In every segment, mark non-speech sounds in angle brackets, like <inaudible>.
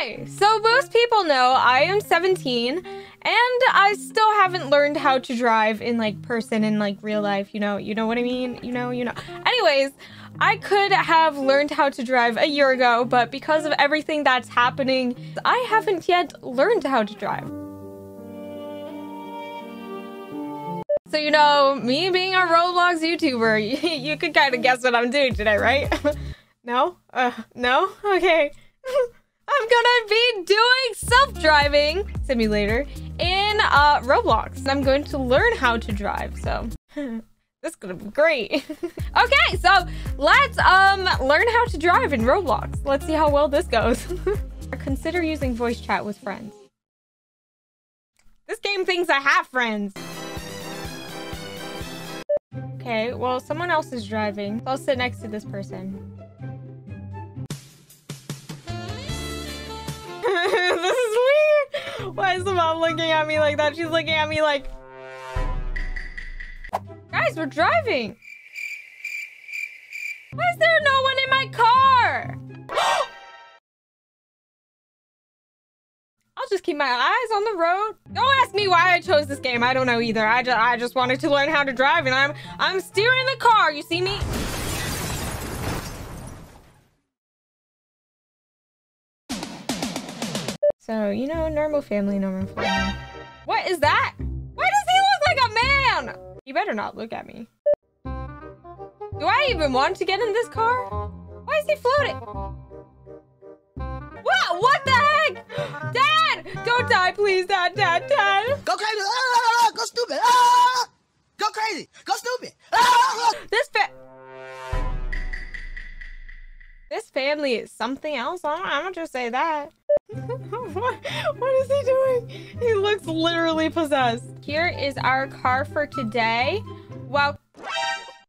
Okay, so most people know I am 17 and I still haven't learned how to drive in like person in like real life, you know, you know what I mean? You know, you know. Anyways, I could have learned how to drive a year ago, but because of everything that's happening, I haven't yet learned how to drive. So, you know, me being a Roblox YouTuber, you, <laughs> you could kind of guess what I'm doing today, right? <laughs> no? Uh, no? Okay. <laughs> I'm gonna be doing self-driving simulator in uh, Roblox. And I'm going to learn how to drive, so <laughs> this is gonna be great. <laughs> okay, so let's um learn how to drive in Roblox. Let's see how well this goes. <laughs> Consider using voice chat with friends. This game thinks I have friends. Okay, well, someone else is driving. So I'll sit next to this person. <laughs> this is weird. Why is the mom looking at me like that? She's looking at me like... Guys, we're driving. Why is there no one in my car? <gasps> I'll just keep my eyes on the road. Don't ask me why I chose this game. I don't know either. I just, I just wanted to learn how to drive and I'm I'm steering the car. You see me? So, you know, normal family, normal family. What is that? Why does he look like a man? You better not look at me. Do I even want to get in this car? Why is he floating? What? What the heck? <gasps> Dad! Don't die, please, Dad, Dad, Dad. Go crazy! Ah, go Something else. I'm, I'm gonna just say that. <laughs> what, what is he doing? He looks literally possessed. Here is our car for today. Well,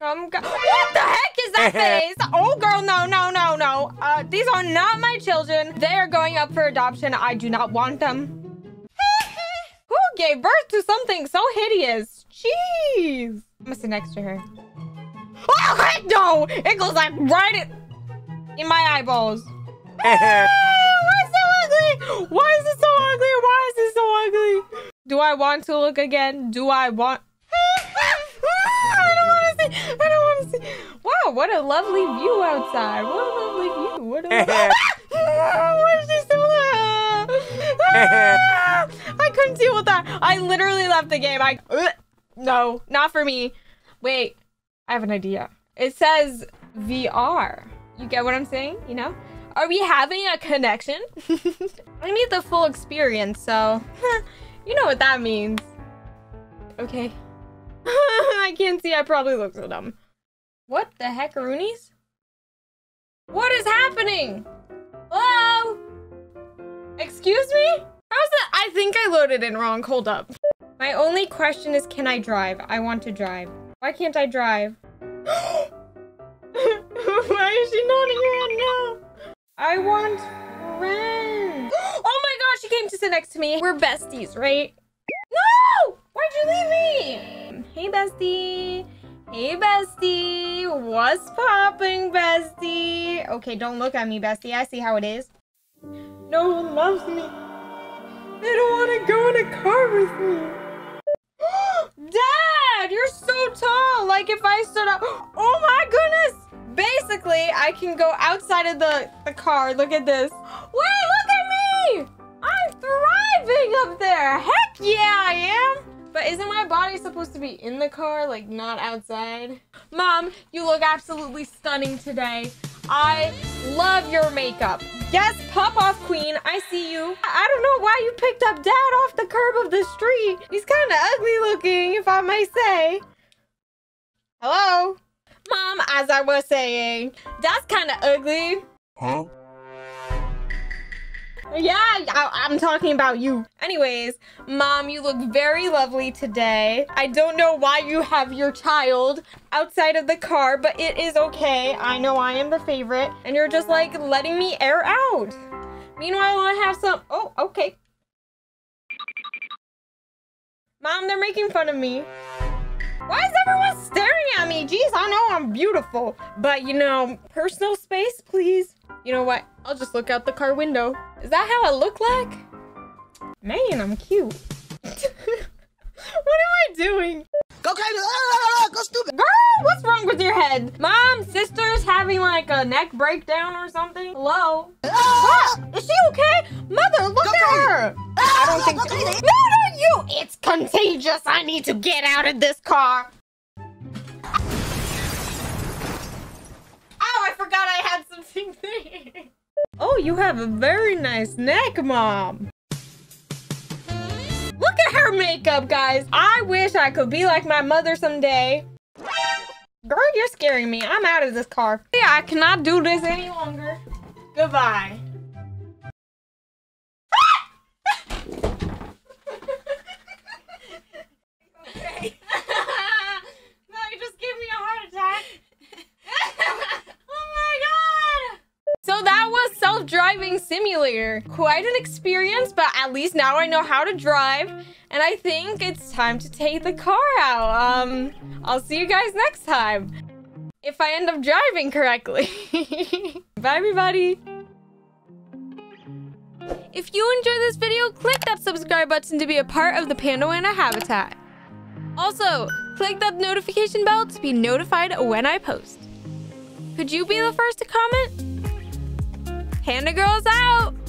um, what the heck is that <laughs> face? Oh, girl, no, no, no, no. Uh, these are not my children. They are going up for adoption. I do not want them. <laughs> Who gave birth to something so hideous? Jeez. I'm gonna sit next to her. Oh, heck no! It goes like right in, in my eyeballs. <laughs> Why so ugly? Why is it so ugly? Why is it so ugly? Do I want to look again? Do I want? <laughs> I don't want to see. I don't want to see. Wow, what a lovely view outside. What a lovely view. What a. <laughs> Why is she so? Ah, I couldn't deal with that. I literally left the game. I. No, not for me. Wait, I have an idea. It says VR. You get what I'm saying? You know? Are we having a connection? <laughs> I need the full experience, so you know what that means. Okay. <laughs> I can't see. I probably look so dumb. What the heckaroonies? What is happening? Hello? Excuse me? How's that? I think I loaded in wrong. Hold up. My only question is, can I drive? I want to drive. Why can't I drive? <gasps> <gasps> I want friends. <gasps> Oh my gosh, she came to sit next to me. We're besties, right? No! Why'd you leave me? Hey, bestie. Hey, bestie. What's popping, bestie? Okay, don't look at me, bestie. I see how it is. No one loves me. They don't want to go in a car with me. <gasps> Dad, you're so tall. Like if I stood up. <gasps> Oh my goodness. Basically, I can go outside of the, the car. Look at this. Wait, look at me. I'm thriving up there. Heck yeah, I am. But isn't my body supposed to be in the car, like not outside? Mom, you look absolutely stunning today. I love your makeup. Yes, pop off queen. I see you. I don't know why you picked up dad off the curb of the street. He's kind of ugly looking, if I may say. Hello? Mom, as I was saying, that's kind of ugly. Huh? Yeah, I, am talking about you. Anyways, mom, you look very lovely today. I don't know why you have your child outside of the car, but it is okay. I know I am the favorite, and you're just like letting me air out. Meanwhile, I have some. Oh, okay. Mom, they're making fun of me. Why is everyone staring at me? Jeez, I know I'm beautiful. But, you know, personal space, please. You know what? I'll just look out the car window. Is that how I look like? Man, I'm cute. <laughs> what am I doing? Go crazy. Ah, go stupid. Girl, what's wrong with your head? Mom, sister's having like a neck breakdown or something? Hello? Ah, What? Is she okay? Mother, look Go at crazy. her. ah, I don't think go so. crazy. No, not you. It's contagious. I need to get out of this car. Oh, you have a very nice neck, Mom. Look at her makeup, guys. I wish I could be like my mother someday. Girl, you're scaring me. I'm out of this car. Yeah, I cannot do this any longer. Goodbye. okay. no, you just gave me a heart attack. oh my god! Was self-driving simulator. Quite an experience, but at least now I know how to drive. And I think it's time to take the car out. Um, I'll see you guys next time. If I end up driving correctly. <laughs> Bye, everybody. If you enjoyed this video, click that subscribe button to be a part of the Pandawanda habitat. Also, click that notification bell to be notified when I post. Could you be the first to comment? Panda Girls out!